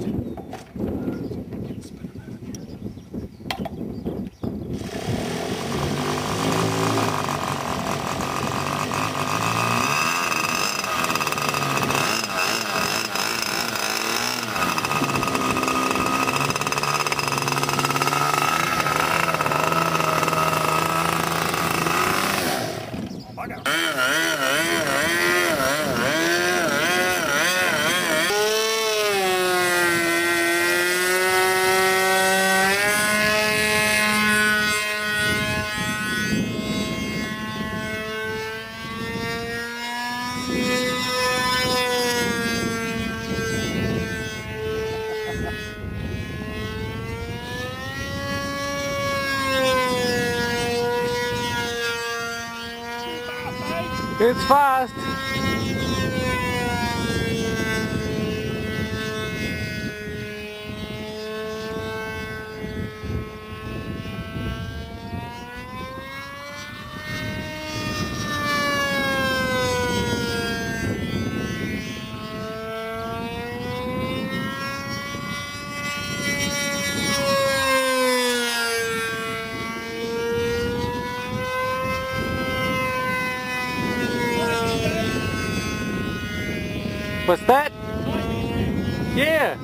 that. It's fast. What's that? Yeah.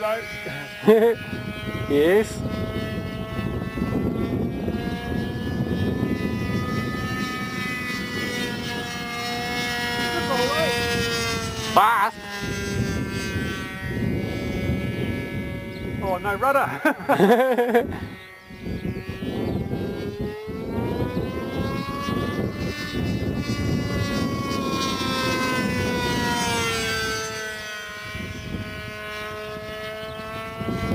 Elevator in the Thames though. yes. Fast. Oh, no rudder.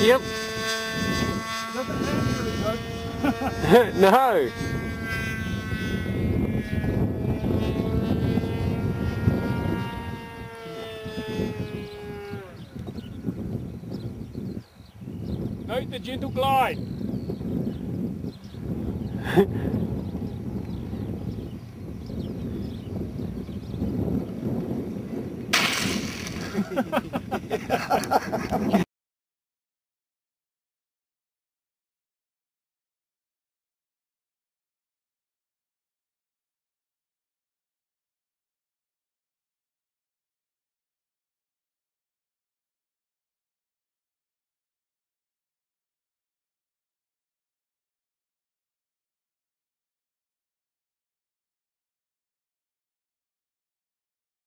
Yep. no. Note the gentle glide.